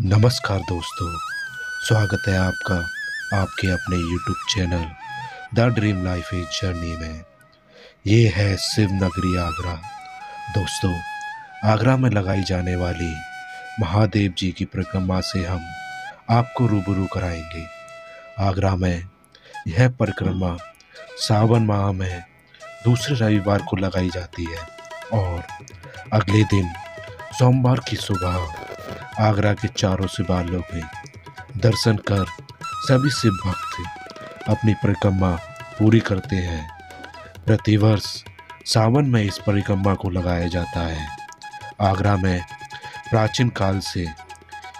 नमस्कार दोस्तों, स्वागत है आपका, आपके अपने YouTube channel the dream life is journey में। ये है शिव नगरी आगरा। दोस्तों, आगरा में लगाई जाने वाली महादेव जी की परिक्रमा से हम आपको रूबरू कराएँगे। आगरा में यह परिक्रमा सावन माह में दूसरे रविवार को लगाई जाती है और अगले दिन सोमवार की सुबह आगरा के चारों शिवालयों में दर्शन कर सभी शिव भक्त अपनी परिक्रमा पूरी करते हैं। प्रतिवर्ष सावन में इस परिक्रमा को लगाया जाता है। आगरा में प्राचीन काल से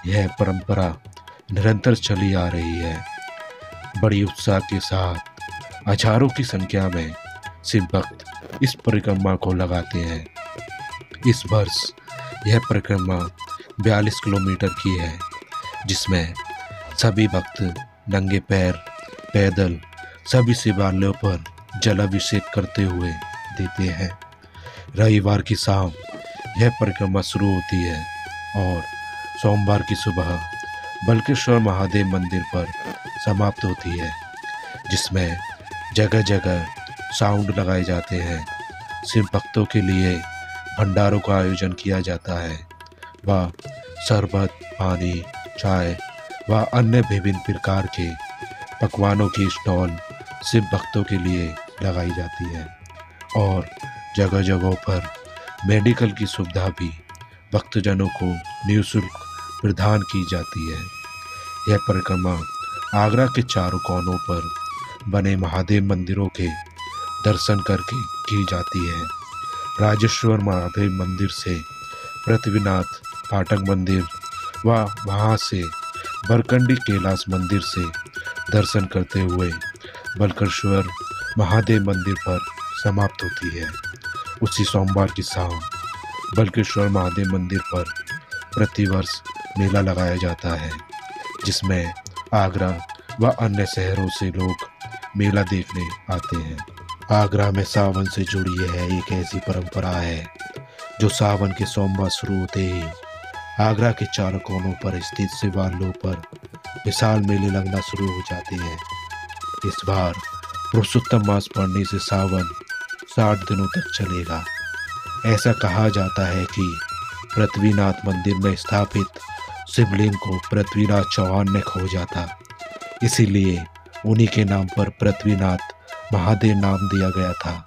यह परंपरा निरंतर चली आ रही है। बड़ी उत्साह के साथ हज़ारों की संख्या में शिव भक्त इस परिक्रमा को लगाते हैं। इस वर्ष यह परिक्रमा 42 किलोमीटर की है, जिसमें सभी भक्त नंगे पैर, पैदल सभी शिवालयों पर जलाभिषेक करते हुए देते हैं। रविवार की शाम यह परिक्रमा शुरू होती है और सोमवार की सुबह बल्केश्वर महादेव मंदिर पर समाप्त होती है, जिसमें जगह जगह साउंड लगाए जाते हैं। शिव भक्तों के लिए भंडारों का आयोजन किया जाता है। व शरबत, पानी, चाय व अन्य विभिन्न प्रकार के पकवानों की स्टॉल शिव भक्तों के लिए लगाई जाती है। और जगह जगहों पर मेडिकल की सुविधा भी भक्तजनों को निःशुल्क प्रदान की जाती है। यह परिक्रमा आगरा के चारों कोनों पर बने महादेव मंदिरों के दर्शन करके की जाती है। राजेश्वर महादेव मंदिर से पृथ्वीनाथ पाठक मंदिर व वहाँ से, बरकंडी कैलाश मंदिर से दर्शन करते हुए बलकेश्वर महादेव मंदिर पर समाप्त होती है। उसी सोमवार की शाम बलकेश्वर महादेव मंदिर पर प्रतिवर्ष मेला लगाया जाता है, जिसमें आगरा व अन्य शहरों से लोग मेला देखने आते हैं। आगरा में सावन से जुड़ी है एक ऐसी परंपरा है, जो सावन के सोमवार शुरू होते ही आगरा के चारों कोनों पर स्थित शिवालयों पर विशाल मेले लगना शुरू हो जाते हैं। इस बार पुरुषोत्तम मास पड़ने से सावन साठ दिनों तक चलेगा। ऐसा कहा जाता है कि पृथ्वीनाथ मंदिर में स्थापित शिवलिंग को पृथ्वीनाथ चौहान ने खोजा था इसीलिए उन्हीं के नाम पर पृथ्वीनाथ महादेव नाम दिया गया था।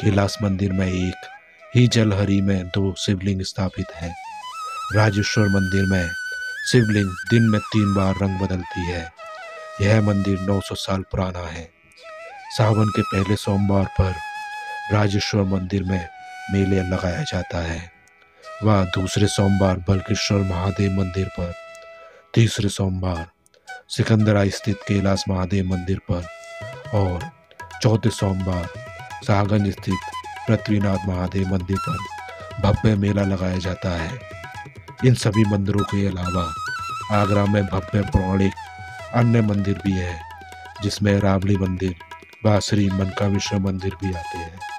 कैलाश मंदिर में एक ही जलहरी में दो शिवलिंग स्थापित है। राजेश्वर मंदिर में शिवलिंग दिन में तीन बार रंग बदलती है। यह मंदिर 900 साल पुराना है। सावन के पहले सोमवार पर राजेश्वर मंदिर में मेले लगाया जाता है। व दूसरे सोमवार बल्केश्वर महादेव मंदिर पर, तीसरे सोमवार सिकंदरा स्थित कैलाश महादेव मंदिर पर और चौथे सोमवार सागन स्थित पृथ्वीनाथ महादेव मंदिर पर भव्य मेला लगाया जाता है। इन सभी मंदिरों के अलावा आगरा में भव्य पौराणिक अन्य मंदिर भी हैं, जिसमें रावली मंदिर, बासरी मनका मंदिर भी आते हैं।